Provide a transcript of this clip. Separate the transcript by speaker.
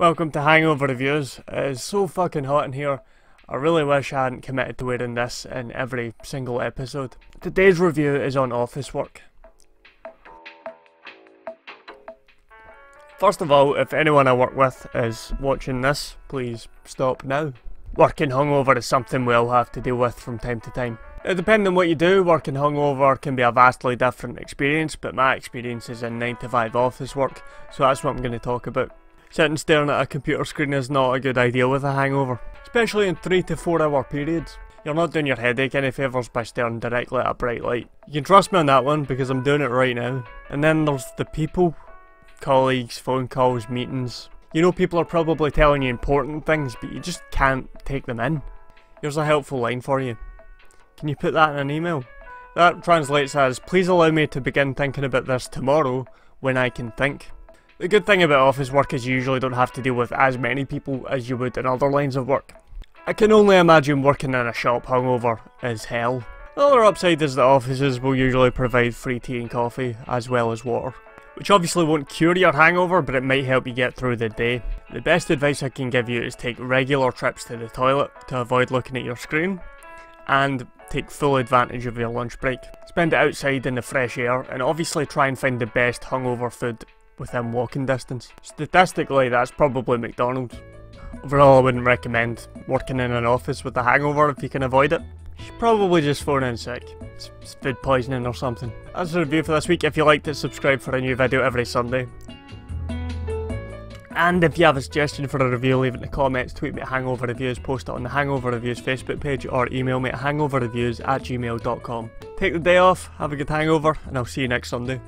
Speaker 1: Welcome to Hangover Reviews. It is so fucking hot in here. I really wish I hadn't committed to wearing this in every single episode. Today's review is on office work. First of all, if anyone I work with is watching this, please stop now. Working hungover is something we all have to deal with from time to time. Now, depending on what you do, working hungover can be a vastly different experience, but my experience is in 9 to 5 office work, so that's what I'm going to talk about. Sitting staring at a computer screen is not a good idea with a hangover, especially in 3 to 4 hour periods. You're not doing your headache any favours by staring directly at a bright light. You can trust me on that one because I'm doing it right now. And then there's the people, colleagues, phone calls, meetings. You know people are probably telling you important things but you just can't take them in. Here's a helpful line for you. Can you put that in an email? That translates as, please allow me to begin thinking about this tomorrow when I can think. The good thing about office work is you usually don't have to deal with as many people as you would in other lines of work. I can only imagine working in a shop hungover is hell. The other upside is that offices will usually provide free tea and coffee, as well as water. Which obviously won't cure your hangover, but it might help you get through the day. The best advice I can give you is take regular trips to the toilet to avoid looking at your screen, and take full advantage of your lunch break. Spend it outside in the fresh air, and obviously try and find the best hungover food within walking distance. Statistically, that's probably McDonald's. Overall, I wouldn't recommend working in an office with a hangover if you can avoid it. You should probably just phone in sick. It's, food poisoning or something. That's the review for this week. If you liked it, subscribe for a new video every Sunday. And if you have a suggestion for a review, leave it in the comments, tweet me at Hangover Reviews, post it on the Hangover Reviews Facebook page, or email me at hangoverreviews at gmail.com. Take the day off, have a good hangover, and I'll see you next Sunday.